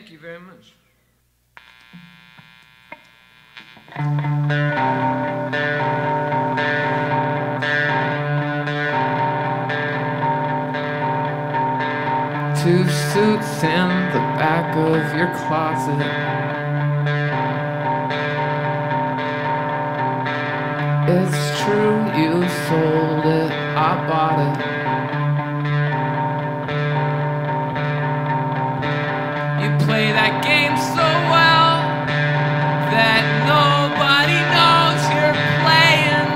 Thank you very much. Two suits in the back of your closet. It's true, you sold it, I bought it. Game so well that nobody knows you're playing.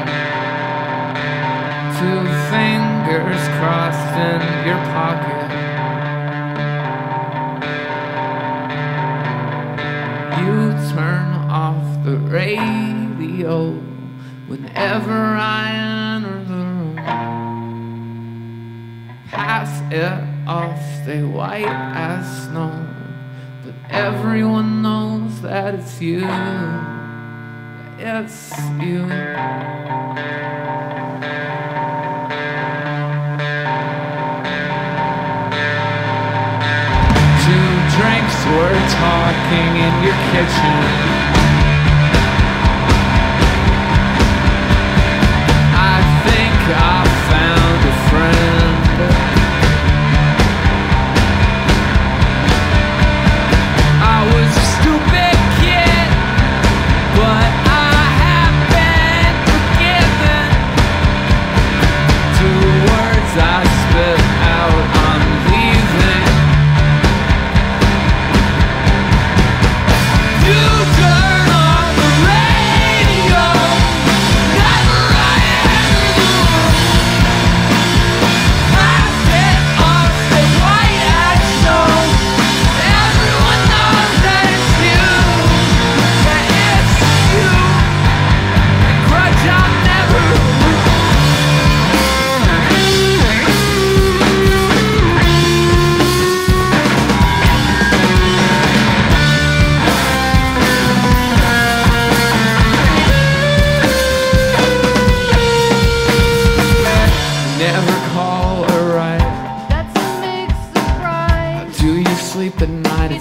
Two fingers crossed in your pocket. You turn off the radio whenever I enter the room. Pass it off, stay white as snow. Everyone knows that it's you. It's you. Two drinks were talking in your kitchen.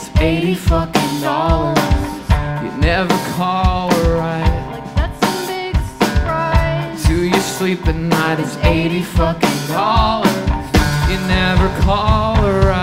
It's 80 fucking dollars. You never call or write. Like that's a big surprise. Do you sleep at night? It's 80 fucking dollars. You never call or write.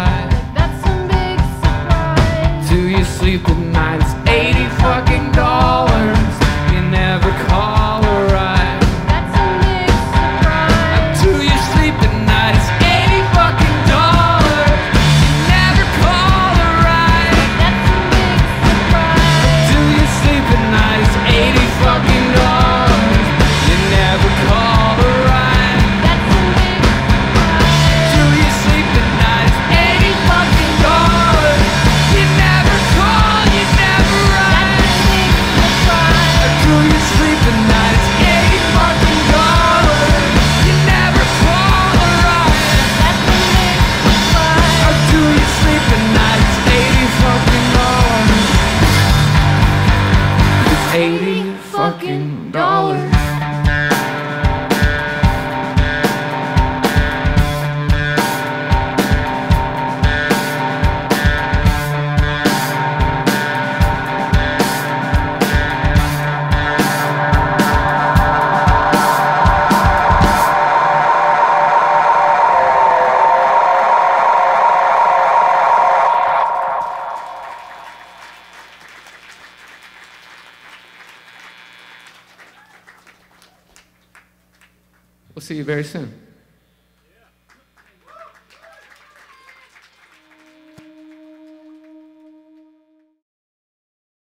80 fucking dollars. We'll see you very soon.